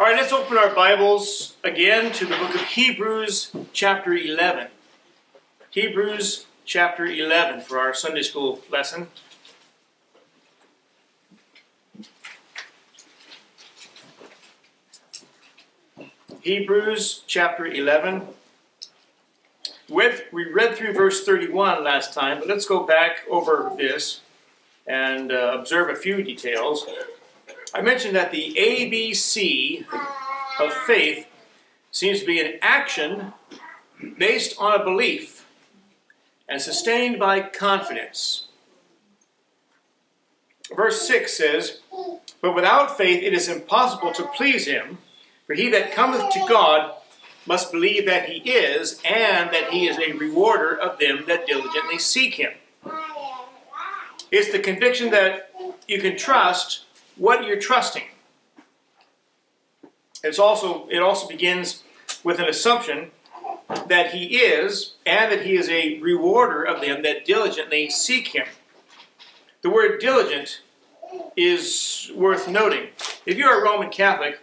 All right, let's open our Bibles again to the book of Hebrews, chapter 11. Hebrews, chapter 11, for our Sunday school lesson. Hebrews, chapter 11. With, we read through verse 31 last time, but let's go back over this and uh, observe a few details. I mentioned that the ABC of faith seems to be an action based on a belief and sustained by confidence. Verse 6 says, But without faith it is impossible to please him, for he that cometh to God must believe that he is, and that he is a rewarder of them that diligently seek him. It's the conviction that you can trust what you're trusting. It's also, it also begins with an assumption that he is, and that he is a rewarder of them that diligently seek him. The word diligent is worth noting. If you're a Roman Catholic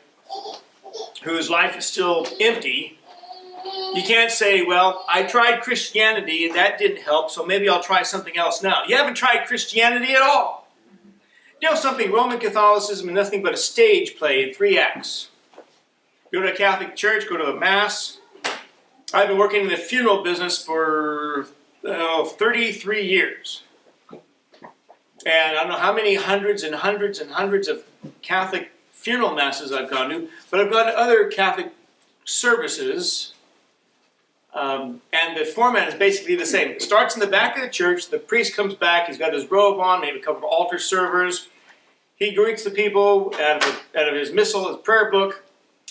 whose life is still empty, you can't say, well, I tried Christianity and that didn't help, so maybe I'll try something else now. You haven't tried Christianity at all. You know something? Roman Catholicism is nothing but a stage play in three acts. Go to a Catholic church, go to a Mass. I've been working in the funeral business for 33 years. And I don't know how many hundreds and hundreds and hundreds of Catholic funeral masses I've gone to, but I've gone to other Catholic services um, and the format is basically the same. It starts in the back of the church. The priest comes back. He's got his robe on, maybe a couple of altar servers. He greets the people out of, out of his missal, his prayer book.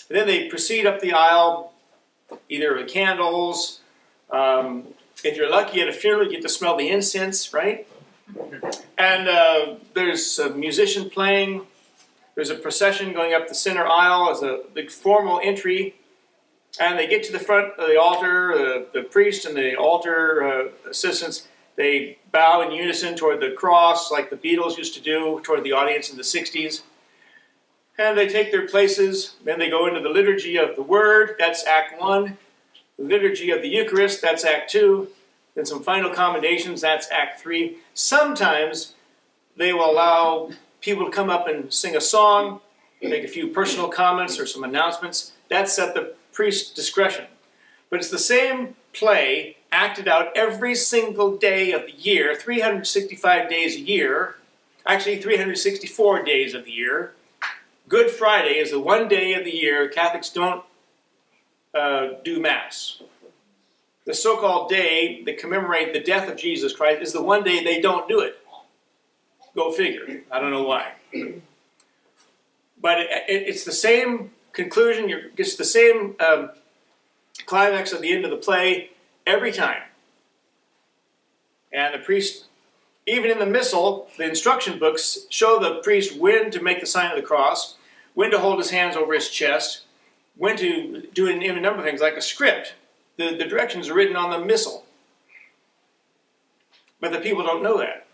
And then they proceed up the aisle, either with candles. Um, if you're lucky at a funeral, you get to smell the incense, right? And uh, there's a musician playing. There's a procession going up the center aisle as a big formal entry and they get to the front of the altar, uh, the priest and the altar uh, assistants, they bow in unison toward the cross like the Beatles used to do toward the audience in the 60s. And they take their places. Then they go into the liturgy of the Word, that's Act 1. The liturgy of the Eucharist, that's Act 2. Then some final commendations, that's Act 3. Sometimes they will allow people to come up and sing a song, make a few personal comments or some announcements. That's at the priest's discretion. But it's the same play acted out every single day of the year, 365 days a year, actually 364 days of the year. Good Friday is the one day of the year Catholics don't uh, do Mass. The so called day that commemorate the death of Jesus Christ is the one day they don't do it. Go figure. I don't know why. But it, it, it's the same conclusion, you it's the same um, climax at the end of the play every time. And the priest, even in the missal, the instruction books show the priest when to make the sign of the cross, when to hold his hands over his chest, when to do a number of things, like a script. The, the directions are written on the missal. But the people don't know that.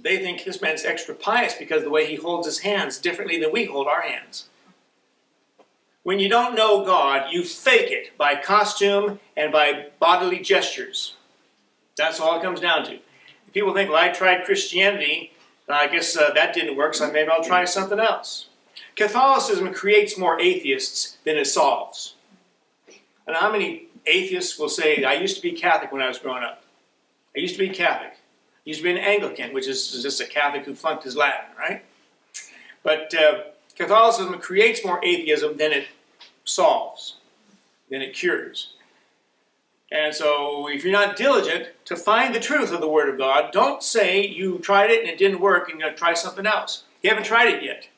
They think this man's extra pious because the way he holds his hands differently than we hold our hands. When you don't know God, you fake it by costume and by bodily gestures. That's all it comes down to. People think, well, I tried Christianity, and I guess uh, that didn't work, so maybe I'll try something else. Catholicism creates more atheists than it solves. And how many atheists will say, I used to be Catholic when I was growing up? I used to be Catholic. I used to be an Anglican, which is just a Catholic who flunked his Latin, right? But uh, Catholicism creates more atheism than it solves, then it cures. And so, if you're not diligent to find the truth of the Word of God, don't say you tried it and it didn't work and you're going to try something else. You haven't tried it yet.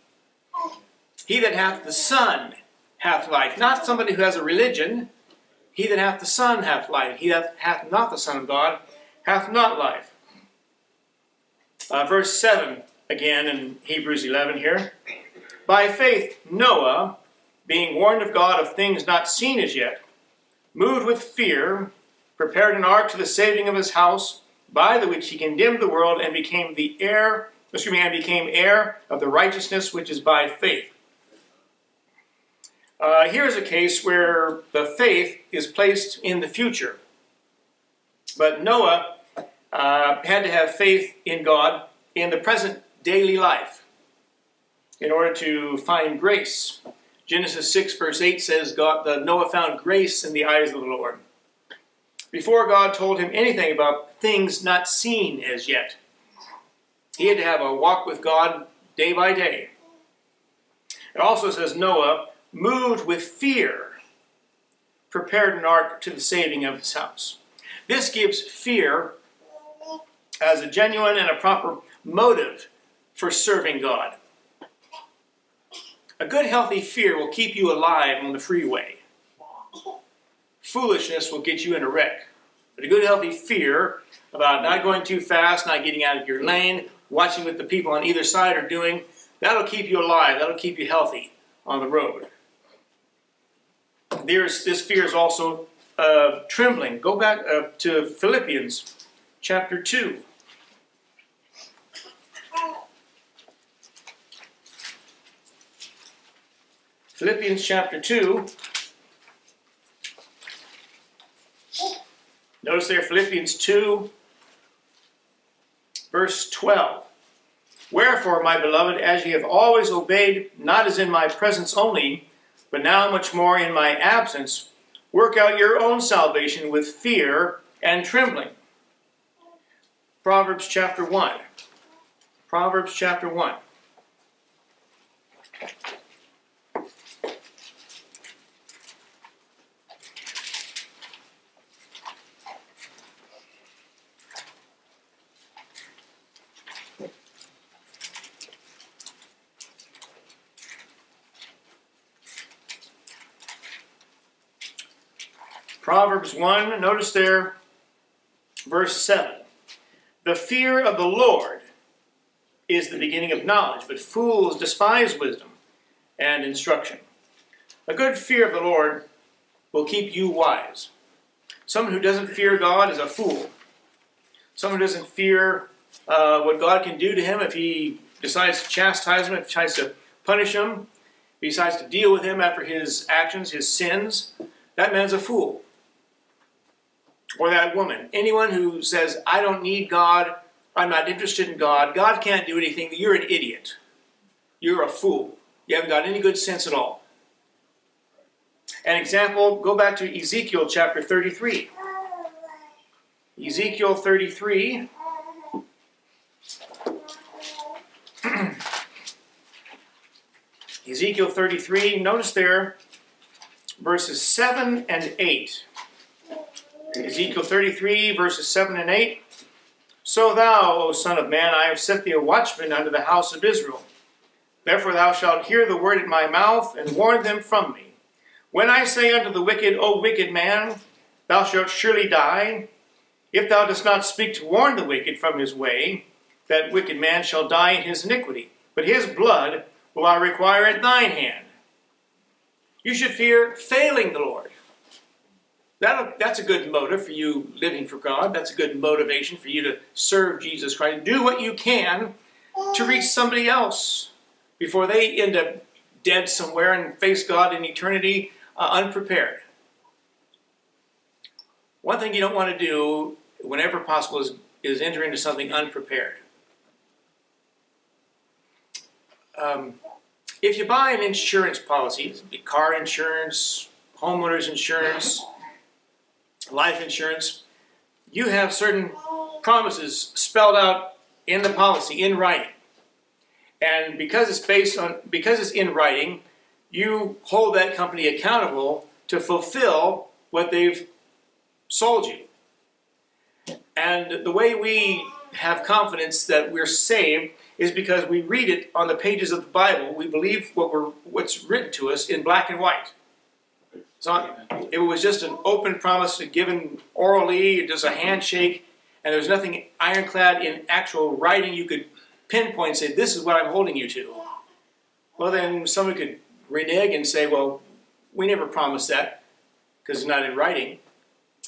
He that hath the Son hath life. Not somebody who has a religion. He that hath the Son hath life. He that hath not the Son of God hath not life. Uh, verse 7 again in Hebrews 11 here. By faith, Noah being warned of God of things not seen as yet, moved with fear, prepared an ark to the saving of his house, by the which he condemned the world and became the heir, excuse me, and became heir of the righteousness which is by faith. Uh, here is a case where the faith is placed in the future. But Noah uh, had to have faith in God in the present daily life in order to find grace. Genesis 6, verse 8 says, God, the Noah found grace in the eyes of the Lord. Before God told him anything about things not seen as yet, he had to have a walk with God day by day. It also says Noah, moved with fear, prepared an ark to the saving of his house. This gives fear as a genuine and a proper motive for serving God. A good, healthy fear will keep you alive on the freeway. Foolishness will get you in a wreck. But a good, healthy fear about not going too fast, not getting out of your lane, watching what the people on either side are doing, that'll keep you alive. That'll keep you healthy on the road. There's, this fear is also uh, trembling. Go back uh, to Philippians chapter 2. Philippians chapter 2. Notice there, Philippians 2, verse 12. Wherefore, my beloved, as ye have always obeyed, not as in my presence only, but now much more in my absence, work out your own salvation with fear and trembling. Proverbs chapter 1. Proverbs chapter 1. Proverbs 1, notice there, verse 7. The fear of the Lord is the beginning of knowledge, but fools despise wisdom and instruction. A good fear of the Lord will keep you wise. Someone who doesn't fear God is a fool. Someone who doesn't fear uh, what God can do to him if he decides to chastise him, if he tries to punish him, if he decides to deal with him after his actions, his sins, that man's a fool or that woman, anyone who says, I don't need God, I'm not interested in God, God can't do anything, you're an idiot. You're a fool. You haven't got any good sense at all. An example, go back to Ezekiel chapter 33. Ezekiel 33. Ezekiel 33, notice there verses 7 and 8. Ezekiel 33, verses 7 and 8. So thou, O Son of Man, I have set thee a watchman unto the house of Israel. Therefore thou shalt hear the word in my mouth, and warn them from me. When I say unto the wicked, O wicked man, thou shalt surely die, if thou dost not speak to warn the wicked from his way, that wicked man shall die in his iniquity, but his blood will I require at thine hand. You should fear failing the Lord. That, that's a good motive for you living for God. That's a good motivation for you to serve Jesus Christ. Do what you can to reach somebody else before they end up dead somewhere and face God in eternity uh, unprepared. One thing you don't want to do whenever possible is, is enter into something unprepared. Um, if you buy an insurance policy, car insurance, homeowner's insurance, life insurance, you have certain promises spelled out in the policy, in writing. And because it's based on, because it's in writing, you hold that company accountable to fulfill what they've sold you. And the way we have confidence that we're saved is because we read it on the pages of the Bible. We believe what we're, what's written to us in black and white. So it was just an open promise given orally, just a handshake, and there was nothing ironclad in actual writing you could pinpoint and say, this is what I'm holding you to. Well, then someone could renege and say, well, we never promised that because it's not in writing.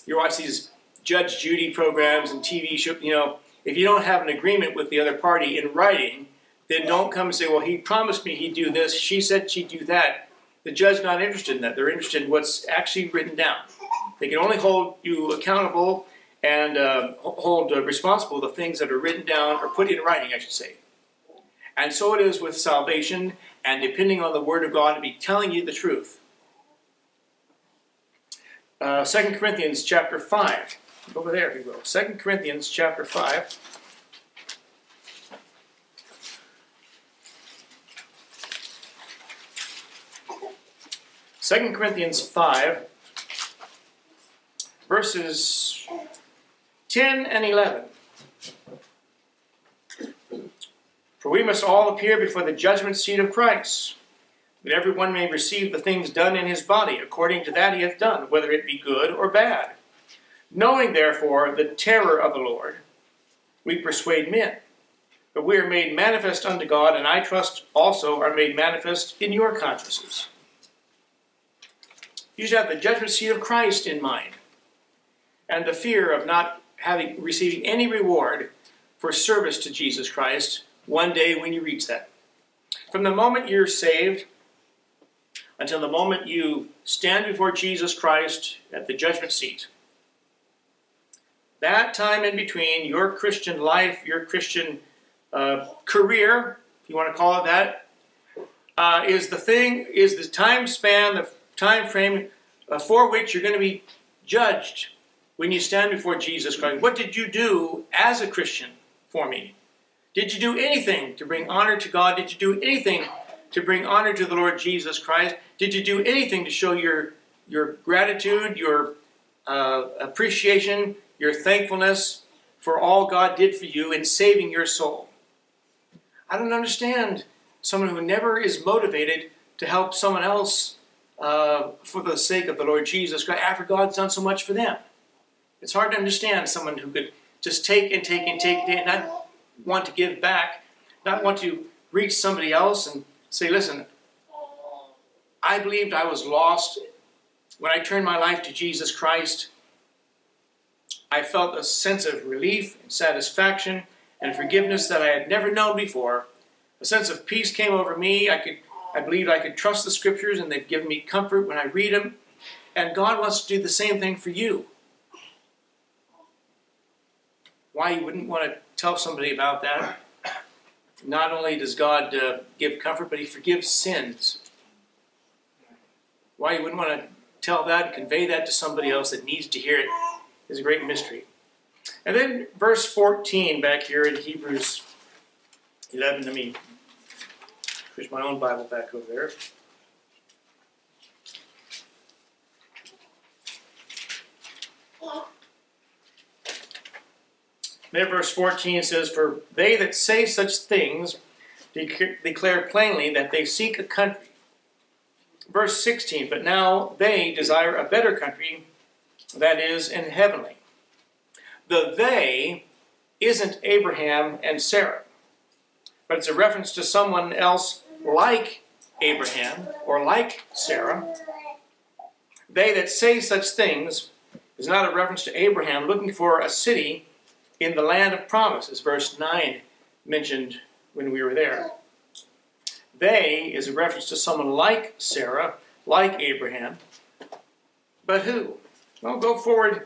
You watch these Judge Judy programs and TV shows, you know, if you don't have an agreement with the other party in writing, then don't come and say, well, he promised me he'd do this, she said she'd do that. The judge not interested in that. They're interested in what's actually written down. They can only hold you accountable and uh, hold uh, responsible the things that are written down or put in writing, I should say. And so it is with salvation and depending on the Word of God to be telling you the truth. Uh, 2 Corinthians chapter 5. Over there, if you will. 2 Corinthians chapter 5. Second Corinthians 5, verses 10 and 11. For we must all appear before the judgment seat of Christ, that everyone may receive the things done in his body, according to that he hath done, whether it be good or bad. Knowing therefore the terror of the Lord, we persuade men. But we are made manifest unto God, and I trust also are made manifest in your consciences. You should have the judgment seat of Christ in mind, and the fear of not having receiving any reward for service to Jesus Christ one day when you reach that. From the moment you're saved until the moment you stand before Jesus Christ at the judgment seat, that time in between your Christian life, your Christian uh, career, if you want to call it that, uh, is the thing, is the time span, the time frame uh, for which you're going to be judged when you stand before Jesus Christ. What did you do as a Christian for me? Did you do anything to bring honor to God? Did you do anything to bring honor to the Lord Jesus Christ? Did you do anything to show your, your gratitude, your uh, appreciation, your thankfulness for all God did for you in saving your soul? I don't understand someone who never is motivated to help someone else uh, for the sake of the Lord Jesus Christ after God's done so much for them. It's hard to understand someone who could just take and take and take and not want to give back, not want to reach somebody else and say, listen, I believed I was lost. When I turned my life to Jesus Christ, I felt a sense of relief and satisfaction and forgiveness that I had never known before. A sense of peace came over me. I could, I believed I could trust the scriptures, and they've given me comfort when I read them. And God wants to do the same thing for you why you wouldn't want to tell somebody about that. Not only does God uh, give comfort, but He forgives sins. Why you wouldn't want to tell that convey that to somebody else that needs to hear it is a great mystery. And then verse 14 back here in Hebrews 11, let me push my own Bible back over there. There, verse 14 says, For they that say such things declare plainly that they seek a country. Verse 16, But now they desire a better country, that is, in heavenly. The they isn't Abraham and Sarah, but it's a reference to someone else like Abraham or like Sarah. They that say such things is not a reference to Abraham looking for a city in the land of promise, as verse 9 mentioned when we were there. They is a reference to someone like Sarah, like Abraham. But who? Well, go forward a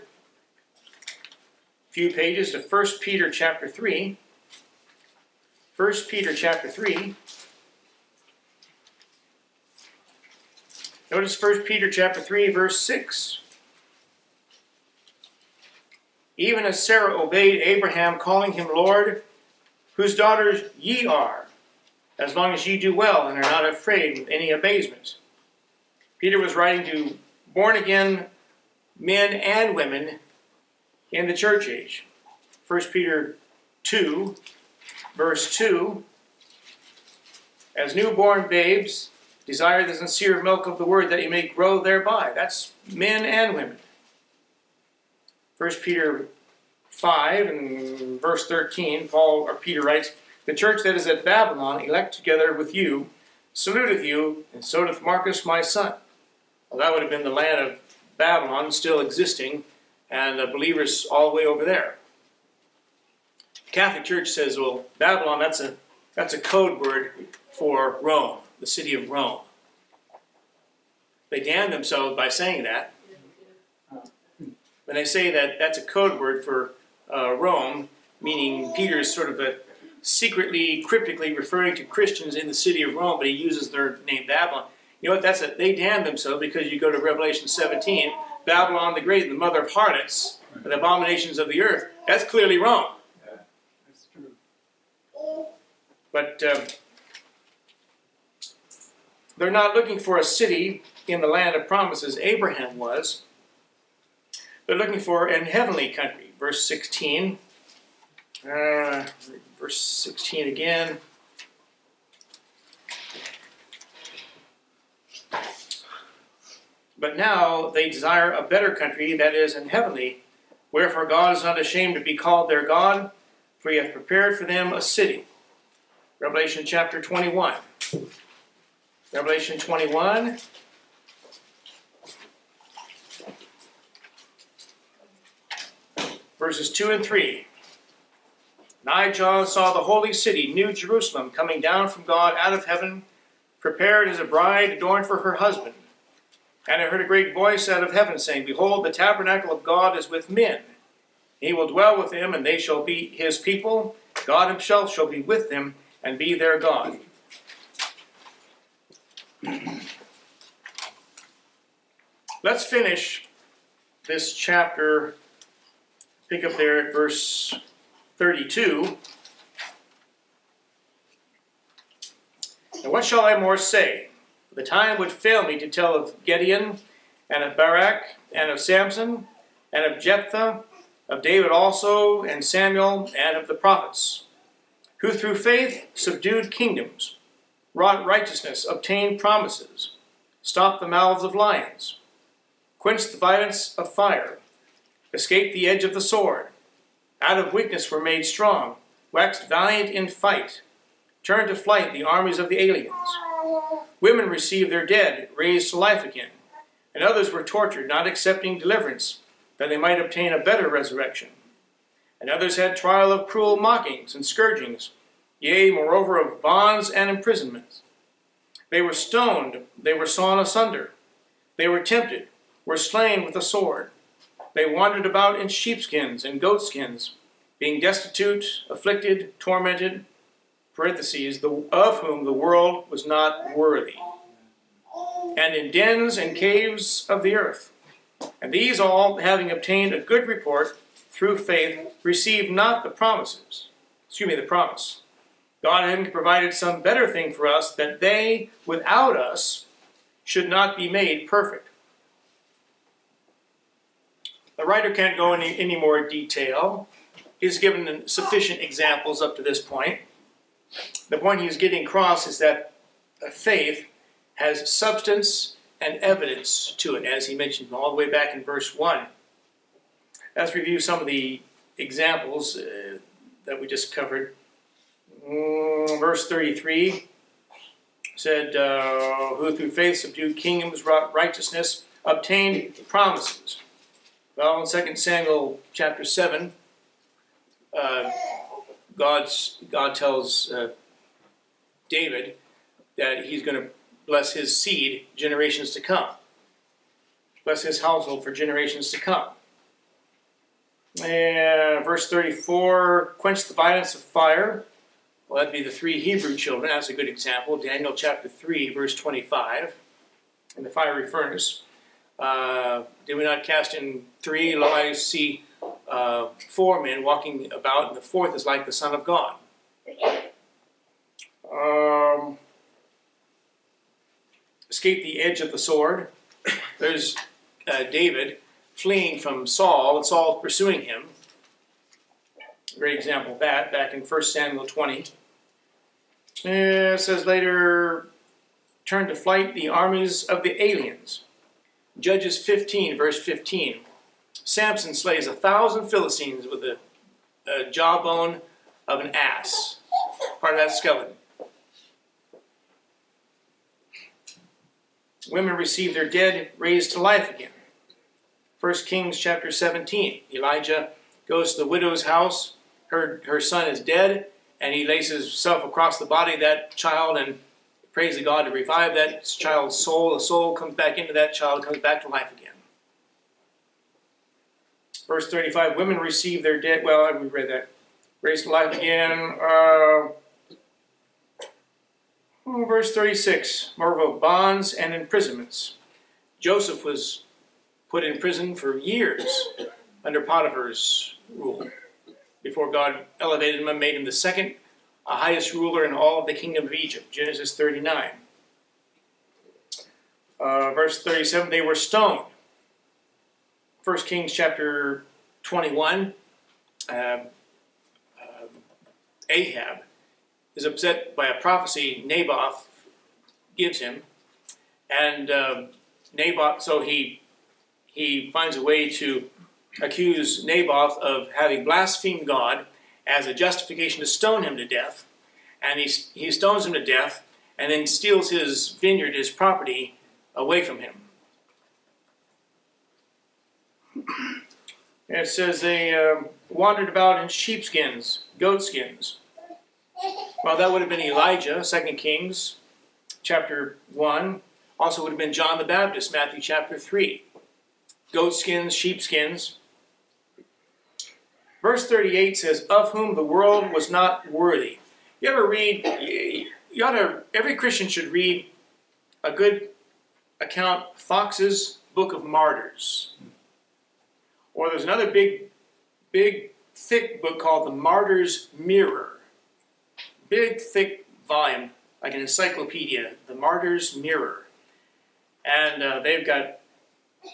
few pages to 1 Peter chapter 3. 1 Peter chapter 3. Notice 1 Peter chapter 3, verse 6. even as Sarah obeyed Abraham, calling him Lord, whose daughters ye are, as long as ye do well and are not afraid with any abasement. Peter was writing to born again men and women in the church age. 1 Peter 2, verse 2 As newborn babes, desire the sincere milk of the word that you may grow thereby. That's men and women. 1 Peter 5 and verse 13, Paul or Peter writes, The church that is at Babylon, elect together with you, saluteth you, and so doth Marcus my son. Well, that would have been the land of Babylon still existing, and the believers all the way over there. The Catholic Church says, well, Babylon, that's a, that's a code word for Rome, the city of Rome. They damn themselves by saying that. When they say that that's a code word for uh, Rome, meaning Peter is sort of a secretly, cryptically referring to Christians in the city of Rome, but he uses their name Babylon. You know what? That's a, they damn themselves because you go to Revelation 17, Babylon the Great, the mother of harlots and abominations of the earth. That's clearly wrong. Yeah, that's true. But um, they're not looking for a city in the land of promises. Abraham was. They're looking for an heavenly country. Verse 16. Uh, verse 16 again. But now they desire a better country, that is, an heavenly. Wherefore God is not ashamed to be called their God, for he hath prepared for them a city. Revelation chapter 21. Revelation 21. Verses 2 and 3. And I, John, saw the holy city, New Jerusalem, coming down from God out of heaven, prepared as a bride adorned for her husband. And I heard a great voice out of heaven saying, Behold, the tabernacle of God is with men. He will dwell with them, and they shall be his people. God himself shall be with them and be their God. Let's finish this chapter, pick up there at verse 32. And what shall I more say? The time would fail me to tell of Gideon, and of Barak, and of Samson, and of Jephthah, of David also, and Samuel, and of the prophets, who through faith subdued kingdoms, wrought righteousness, obtained promises, stopped the mouths of lions, quenched the violence of fire, escaped the edge of the sword, out of weakness were made strong, waxed valiant in fight, turned to flight the armies of the aliens. Women received their dead raised to life again, and others were tortured, not accepting deliverance, that they might obtain a better resurrection. And others had trial of cruel mockings and scourgings, yea, moreover, of bonds and imprisonments. They were stoned, they were sawn asunder, they were tempted, were slain with the sword. They wandered about in sheepskins and goatskins, being destitute, afflicted, tormented, parentheses, the, of whom the world was not worthy, and in dens and caves of the earth. And these all, having obtained a good report through faith, received not the promises, excuse me, the promise. God having provided some better thing for us, that they, without us, should not be made perfect. The writer can't go into any more detail. He's given sufficient examples up to this point. The point he's getting across is that faith has substance and evidence to it, as he mentioned all the way back in verse 1. Let's review some of the examples uh, that we just covered. Mm, verse 33 said, uh, Who through faith subdued kingdoms, wrought righteousness, obtained the promises. Well, in 2 Samuel chapter 7, uh, God's, God tells uh, David that he's going to bless his seed generations to come. Bless his household for generations to come. And verse 34, quench the violence of fire. Well, that'd be the three Hebrew children. That's a good example. Daniel chapter 3, verse 25, in the fiery furnace. Uh, did we not cast in three? Lo, I see uh, four men walking about, and the fourth is like the Son of God. Um, escape the edge of the sword. There's uh, David fleeing from Saul, and Saul pursuing him. A great example of that, back in 1 Samuel 20. It says later, turn to flight the armies of the aliens. Judges 15, verse 15. Samson slays a thousand Philistines with a jawbone of an ass, part of that skeleton. Women receive their dead raised to life again. 1 Kings chapter 17. Elijah goes to the widow's house. Her, her son is dead, and he lays himself across the body of that child and prays to God to revive that child's soul. The soul comes back into that child, comes back to life again. Verse 35 Women receive their dead. Well, we read that. Raised to life again. Uh, oh, verse 36 more of bonds and imprisonments. Joseph was put in prison for years under Potiphar's rule before God elevated him and made him the second highest ruler in all of the kingdom of Egypt. Genesis 39. Uh, verse 37 they were stoned. 1 Kings chapter 21. Uh, uh, Ahab is upset by a prophecy Naboth gives him, and uh, Naboth, so he he finds a way to accuse Naboth of having blasphemed God as a justification to stone him to death. And he, he stones him to death and then steals his vineyard, his property, away from him. It says they uh, wandered about in sheepskins, goatskins. Well, that would have been Elijah, 2 Kings chapter 1. Also would have been John the Baptist, Matthew chapter 3. Goatskins, sheepskins. Verse 38 says, Of whom the world was not worthy. You ever read, you ought to, every Christian should read a good account, Foxe's Book of Martyrs. Or there's another big, big, thick book called The Martyr's Mirror. Big, thick volume, like an encyclopedia, The Martyr's Mirror. And uh, they've got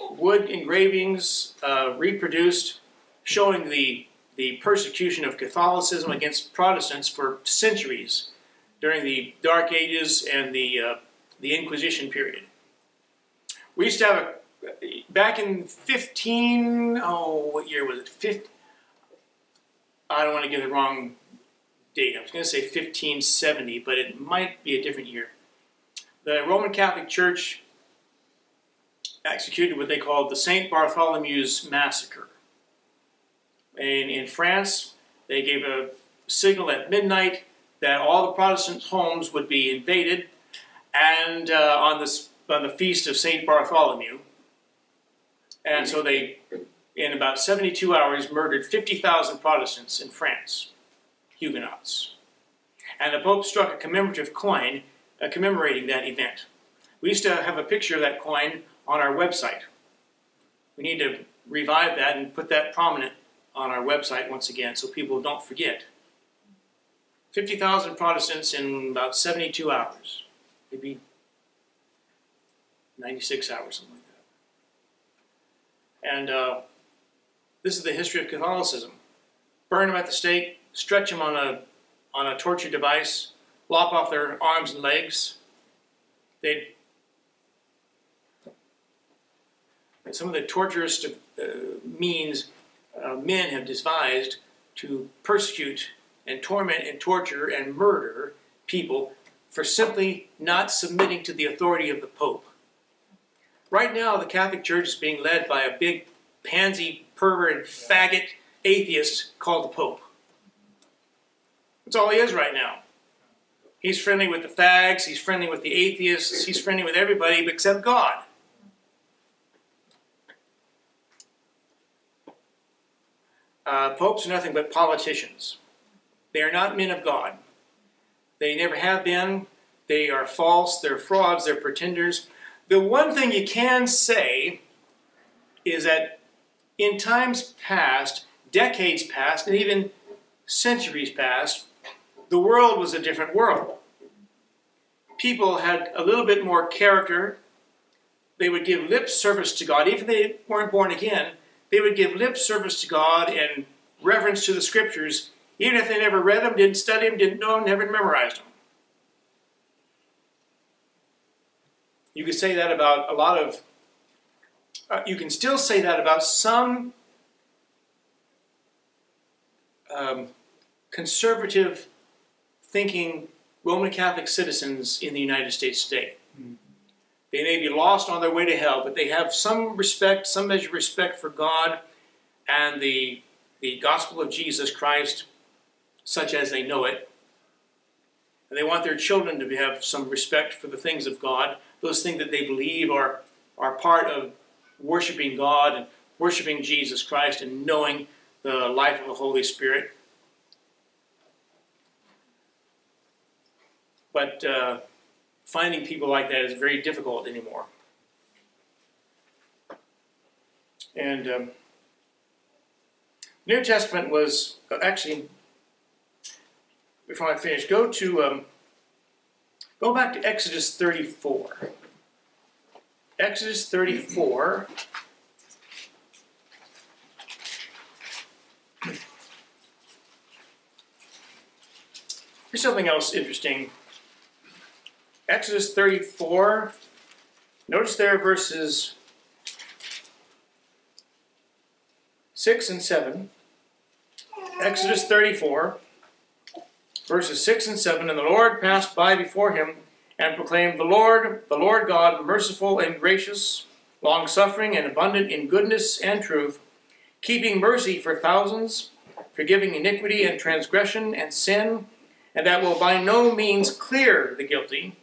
wood engravings uh, reproduced showing the the persecution of Catholicism against Protestants for centuries during the Dark Ages and the, uh, the Inquisition period. We used to have a, back in 15, oh, what year was it? 15, I don't want to give the wrong date. I was going to say 1570, but it might be a different year. The Roman Catholic Church executed what they called the St. Bartholomew's Massacre. And in France, they gave a signal at midnight that all the Protestant homes would be invaded, and uh, on, this, on the feast of St. Bartholomew. And so they, in about 72 hours, murdered 50,000 Protestants in France, Huguenots. And the Pope struck a commemorative coin uh, commemorating that event. We used to have a picture of that coin on our website. We need to revive that and put that prominent on our website once again so people don't forget. 50,000 Protestants in about 72 hours. Maybe 96 hours, something like that. And uh, this is the history of Catholicism. Burn them at the stake, stretch them on a, on a torture device, lop off their arms and legs. They'd some of the torturous uh, means uh, men have devised to persecute and torment and torture and murder people for simply not submitting to the authority of the Pope. Right now, the Catholic Church is being led by a big pansy, pervert, faggot atheist called the Pope. That's all he is right now. He's friendly with the fags, he's friendly with the atheists, he's friendly with everybody except God. Uh, popes are nothing but politicians. They are not men of God. They never have been. They are false. They're frauds. They're pretenders. The one thing you can say is that in times past, decades past, and even centuries past, the world was a different world. People had a little bit more character. They would give lip service to God, even if they weren't born again they would give lip service to God and reverence to the scriptures, even if they never read them, didn't study them, didn't know them, never memorized them. You could say that about a lot of, uh, you can still say that about some um, conservative thinking Roman Catholic citizens in the United States today. They may be lost on their way to hell, but they have some respect, some measure of respect for God and the, the gospel of Jesus Christ, such as they know it. And they want their children to have some respect for the things of God, those things that they believe are, are part of worshiping God and worshiping Jesus Christ and knowing the life of the Holy Spirit. But uh, finding people like that is very difficult anymore. And um, New Testament was uh, actually, before I finish, go to um, go back to Exodus 34. Exodus 34. Here's something else interesting. Exodus 34. Notice there verses 6 and 7. Exodus 34, verses 6 and 7. And the Lord passed by before him and proclaimed, The Lord, the Lord God, merciful and gracious, long suffering and abundant in goodness and truth, keeping mercy for thousands, forgiving iniquity and transgression and sin, and that will by no means clear the guilty,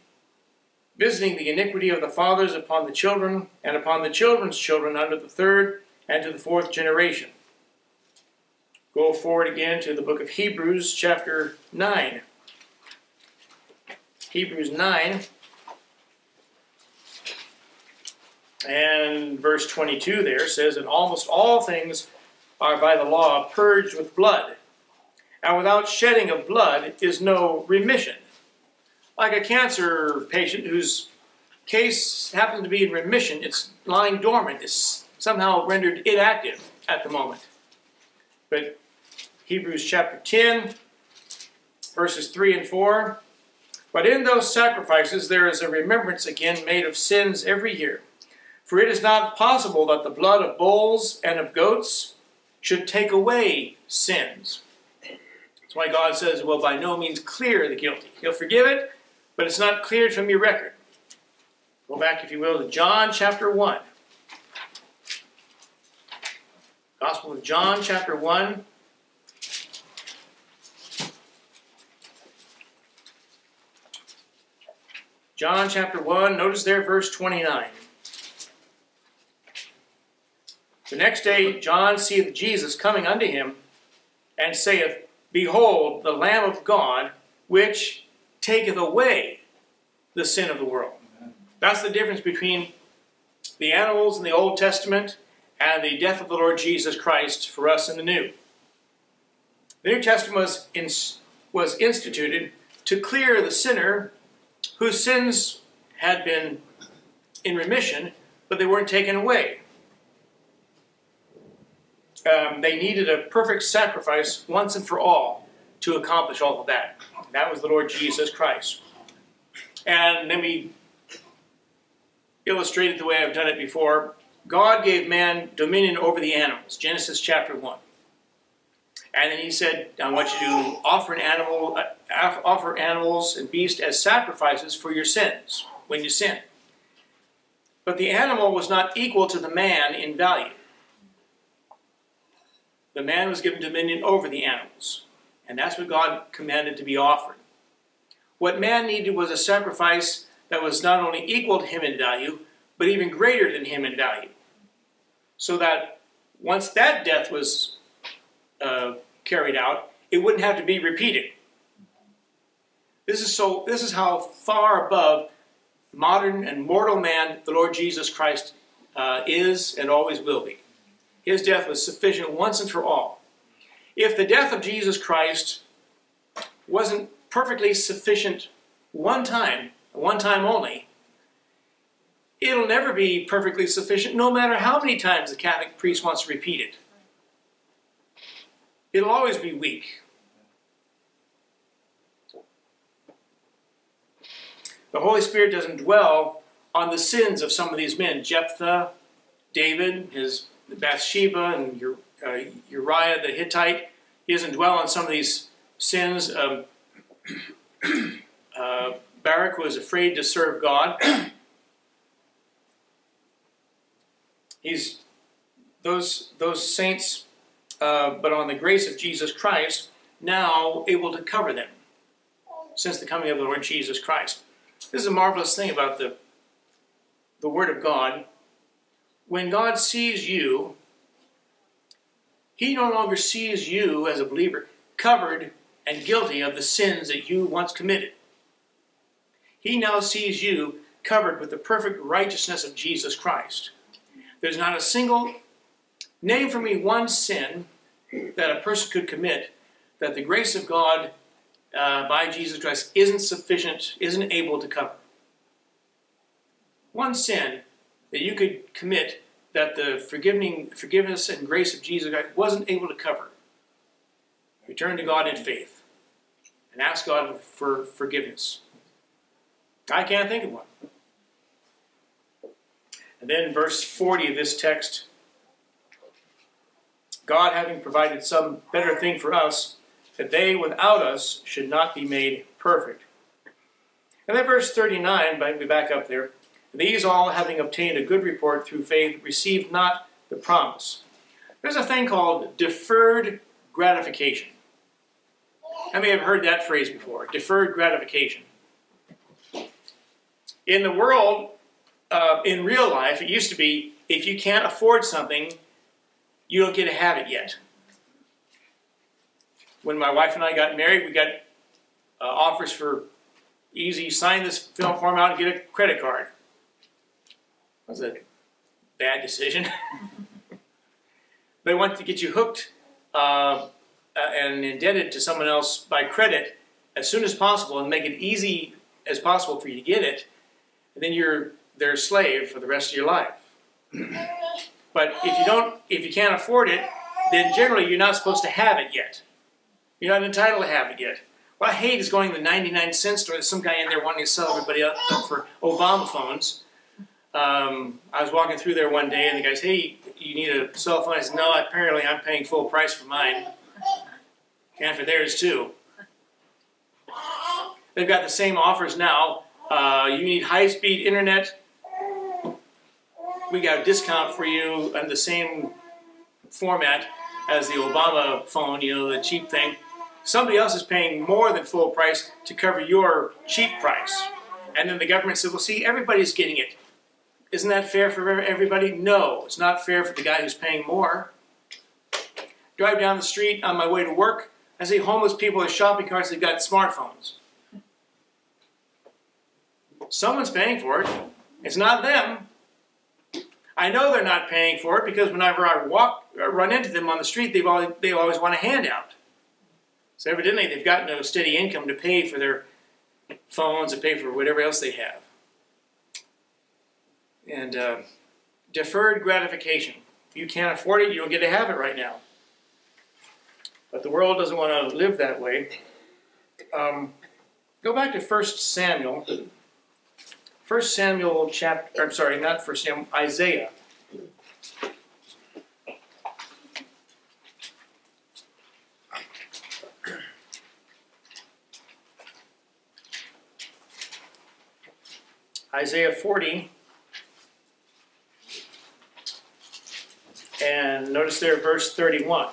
visiting the iniquity of the fathers upon the children, and upon the children's children under the third and to the fourth generation. Go forward again to the book of Hebrews, chapter 9. Hebrews 9 and verse 22 there says, And almost all things are by the law purged with blood, and without shedding of blood is no remission. Like a cancer patient whose case happens to be in remission, it's lying dormant, it's somehow rendered inactive at the moment. But Hebrews chapter 10, verses 3 and 4. But in those sacrifices there is a remembrance again made of sins every year. For it is not possible that the blood of bulls and of goats should take away sins. That's why God says, well, by no means clear the guilty. He'll forgive it, but it's not cleared from your record. Go back, if you will, to John chapter 1. Gospel of John, chapter 1. John chapter 1, notice there verse 29. The next day John seeth Jesus coming unto him, and saith, Behold, the Lamb of God, which taketh away the sin of the world. That's the difference between the animals in the Old Testament and the death of the Lord Jesus Christ for us in the New. The New Testament was, in, was instituted to clear the sinner whose sins had been in remission, but they weren't taken away. Um, they needed a perfect sacrifice once and for all to accomplish all of that. That was the Lord Jesus Christ. And let me illustrate it the way I've done it before. God gave man dominion over the animals, Genesis chapter 1. And then he said, I want you to offer an animal, uh, offer animals and beasts as sacrifices for your sins when you sin. But the animal was not equal to the man in value. The man was given dominion over the animals. And that's what God commanded to be offered. What man needed was a sacrifice that was not only equal to him in value, but even greater than him in value. So that once that death was uh, carried out, it wouldn't have to be repeated. This is so. This is how far above modern and mortal man the Lord Jesus Christ uh, is and always will be. His death was sufficient once and for all. If the death of Jesus Christ wasn't perfectly sufficient one time, one time only, it'll never be perfectly sufficient no matter how many times the Catholic priest wants to repeat it. It'll always be weak. The Holy Spirit doesn't dwell on the sins of some of these men. Jephthah, David, his Bathsheba, and uh, Uriah the Hittite. He doesn't dwell on some of these sins. Um, uh, Barak was afraid to serve God. He's those those saints uh, but on the grace of Jesus Christ, now able to cover them. since the coming of the Lord Jesus Christ. This is a marvelous thing about the, the Word of God. When God sees you, He no longer sees you as a believer covered and guilty of the sins that you once committed. He now sees you covered with the perfect righteousness of Jesus Christ. There's not a single, name for me one sin that a person could commit that the grace of God uh, by Jesus Christ isn't sufficient, isn't able to cover. One sin that you could commit that the forgiveness and grace of Jesus wasn't able to cover. Return to God in faith and ask God for forgiveness. I can't think of one. And then verse 40 of this text God having provided some better thing for us, that they without us should not be made perfect. And then verse 39, let me back up there. These all, having obtained a good report through faith, received not the promise. There's a thing called deferred gratification. I may have heard that phrase before deferred gratification. In the world, uh, in real life, it used to be if you can't afford something, you don't get to have it yet when my wife and I got married, we got uh, offers for easy, sign this film form out and get a credit card. Was a bad decision. they want to get you hooked uh, uh, and indebted to someone else by credit as soon as possible and make it easy as possible for you to get it. And then you're their slave for the rest of your life. but if you don't, if you can't afford it, then generally you're not supposed to have it yet. You're not entitled to have it yet. What I hate is going to the 99 cent store. There's some guy in there wanting to sell everybody up for Obama phones. Um, I was walking through there one day, and the guy said, "Hey, you need a cell phone?" I said, "No, apparently I'm paying full price for mine, and for theirs too." They've got the same offers now. Uh, you need high-speed internet. We got a discount for you on the same format as the Obama phone, you know, the cheap thing somebody else is paying more than full price to cover your cheap price. And then the government said, well, see, everybody's getting it. Isn't that fair for everybody? No, it's not fair for the guy who's paying more. Drive down the street on my way to work, I see homeless people with shopping carts that got smartphones. Someone's paying for it. It's not them. I know they're not paying for it because whenever I walk, uh, run into them on the street, they've always, they always want a handout. So evidently they've got no steady income to pay for their phones and pay for whatever else they have. And uh, deferred gratification. If you can't afford it, you don't get to have it right now. But the world doesn't want to live that way. Um, go back to 1 Samuel. 1 Samuel chapter, I'm sorry, not 1 Samuel, Isaiah Isaiah 40. And notice there, verse 31.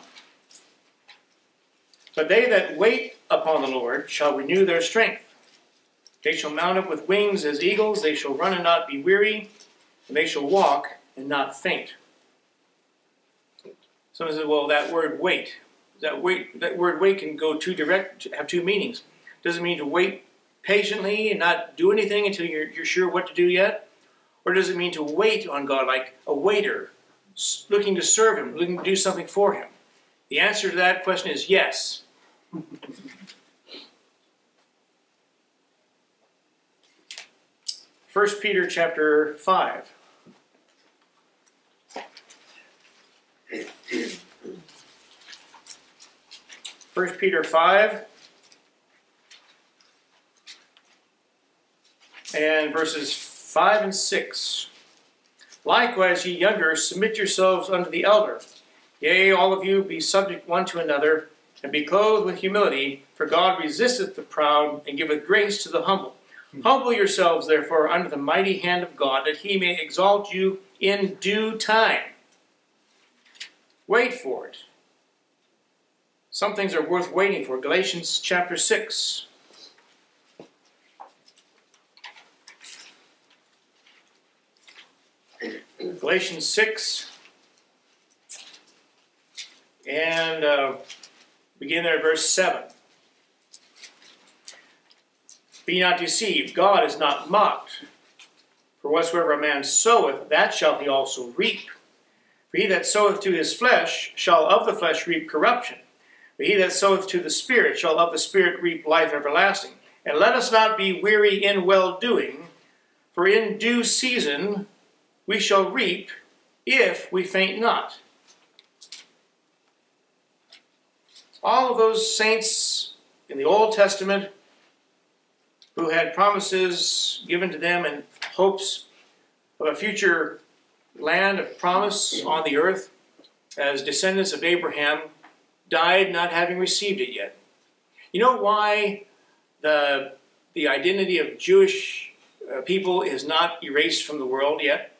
But they that wait upon the Lord shall renew their strength. They shall mount up with wings as eagles. They shall run and not be weary. And they shall walk and not faint. Someone says, well, that word wait. That wait that word wait can go two direct have two meanings. Does it mean to wait patiently and not do anything until you're, you're sure what to do yet? Or does it mean to wait on God like a waiter, looking to serve Him, looking to do something for Him? The answer to that question is yes. First Peter chapter 5. First Peter 5 and verses 5 and 6. Likewise, ye younger, submit yourselves unto the elder. Yea, all of you be subject one to another, and be clothed with humility, for God resisteth the proud, and giveth grace to the humble. Humble yourselves, therefore, under the mighty hand of God, that he may exalt you in due time. Wait for it. Some things are worth waiting for. Galatians chapter 6. Galatians 6. And uh, begin there at verse 7. Be not deceived, God is not mocked. For whatsoever a man soweth, that shall he also reap. For he that soweth to his flesh shall of the flesh reap corruption. But he that soweth to the Spirit shall of the Spirit reap life everlasting. And let us not be weary in well doing, for in due season we shall reap if we faint not. All of those saints in the Old Testament who had promises given to them and hopes of a future land of promise on the earth as descendants of Abraham died not having received it yet. You know why the, the identity of Jewish uh, people is not erased from the world yet?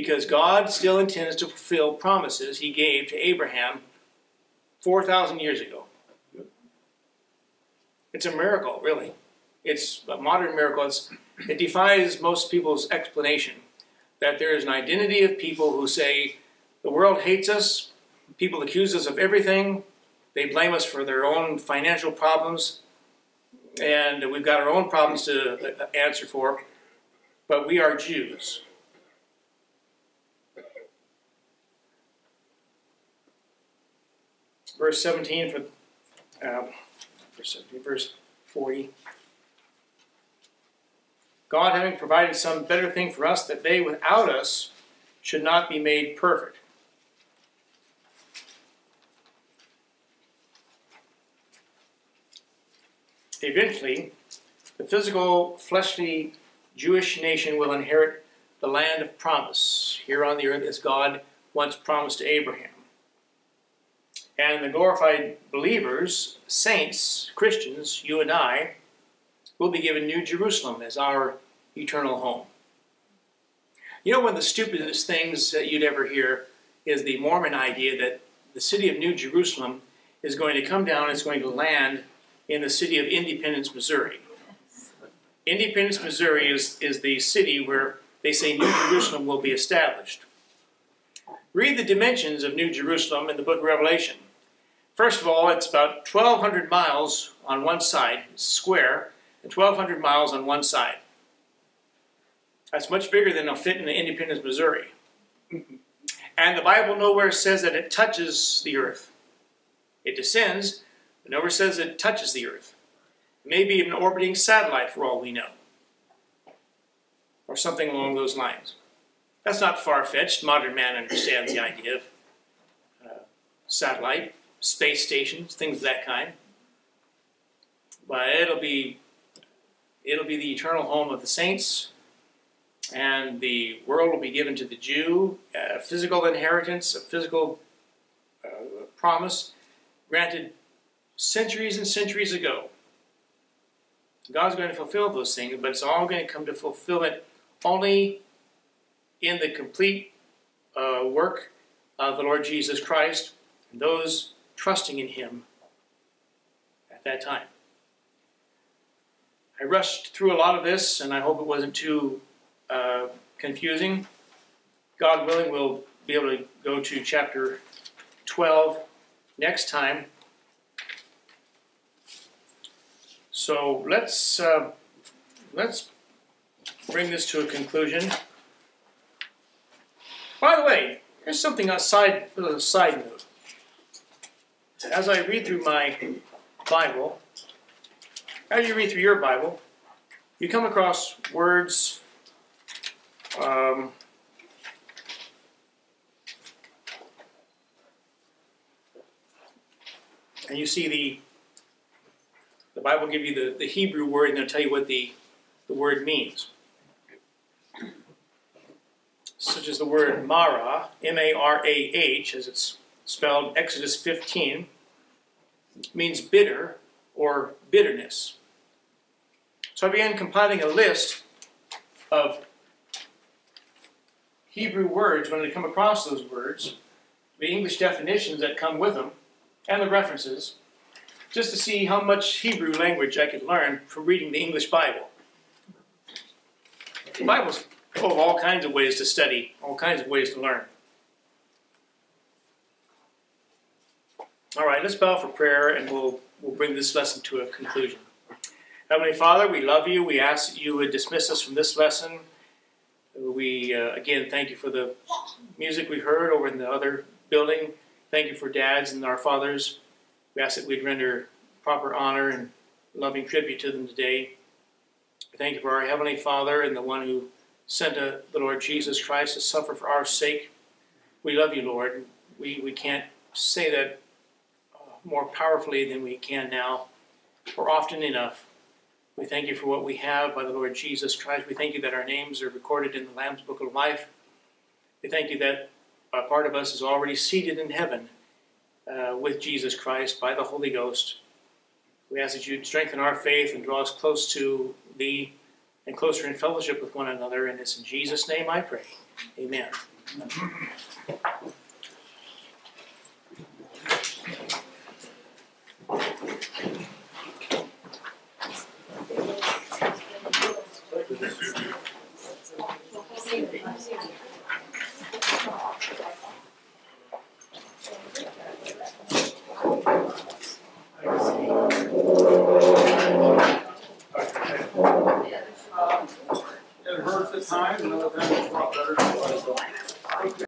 Because God still intends to fulfill promises he gave to Abraham 4,000 years ago. It's a miracle, really. It's a modern miracle. It's, it defies most people's explanation that there is an identity of people who say the world hates us, people accuse us of everything, they blame us for their own financial problems, and we've got our own problems to uh, answer for, but we are Jews. Verse 17 for um, verse 17, verse 40. God having provided some better thing for us, that they without us should not be made perfect. Eventually, the physical, fleshly Jewish nation will inherit the land of promise here on the earth as God once promised to Abraham. And the glorified believers, saints, Christians, you and I, will be given New Jerusalem as our eternal home. You know, one of the stupidest things that you'd ever hear is the Mormon idea that the city of New Jerusalem is going to come down, it's going to land in the city of Independence, Missouri. Independence, Missouri is, is the city where they say New Jerusalem will be established. Read the dimensions of New Jerusalem in the book of Revelation. First of all, it's about 1,200 miles on one side, square, and 1,200 miles on one side. That's much bigger than a fit in Independence, Missouri. And the Bible nowhere says that it touches the earth. It descends, but nowhere says it touches the earth. It may be an orbiting satellite for all we know, or something along those lines. That's not far fetched. Modern man understands the idea of uh, satellite, space stations, things of that kind. But it'll be it'll be the eternal home of the saints, and the world will be given to the Jew, a physical inheritance, a physical uh, promise granted centuries and centuries ago. God's going to fulfill those things, but it's all going to come to fulfillment only in the complete uh, work of the Lord Jesus Christ and those trusting in Him at that time. I rushed through a lot of this, and I hope it wasn't too uh, confusing. God willing, we'll be able to go to chapter 12 next time. So let's uh, let's bring this to a conclusion. By the way, here's something aside a side note. As I read through my Bible, as you read through your Bible, you come across words um, and you see the the Bible give you the, the Hebrew word and they'll tell you what the, the word means. Such as the word Marah, M-A-R-A-H, as it's spelled Exodus 15, means bitter or bitterness. So I began compiling a list of Hebrew words when I come across those words, the English definitions that come with them, and the references, just to see how much Hebrew language I could learn from reading the English Bible. The Bible's full of all kinds of ways to study, all kinds of ways to learn. All right, let's bow for prayer and we'll, we'll bring this lesson to a conclusion. Heavenly Father, we love you. We ask that you would dismiss us from this lesson. We, uh, again, thank you for the music we heard over in the other building. Thank you for dads and our fathers. We ask that we'd render proper honor and loving tribute to them today. Thank you for our Heavenly Father and the one who sent uh, the Lord Jesus Christ to suffer for our sake. We love you, Lord. We, we can't say that more powerfully than we can now, or often enough. We thank you for what we have by the Lord Jesus Christ. We thank you that our names are recorded in the Lamb's Book of Life. We thank you that a part of us is already seated in heaven uh, with Jesus Christ by the Holy Ghost. We ask that you strengthen our faith and draw us close to thee and closer in fellowship with one another. And it's in Jesus' name I pray. Amen. It hurts at times, and other times it's a lot better.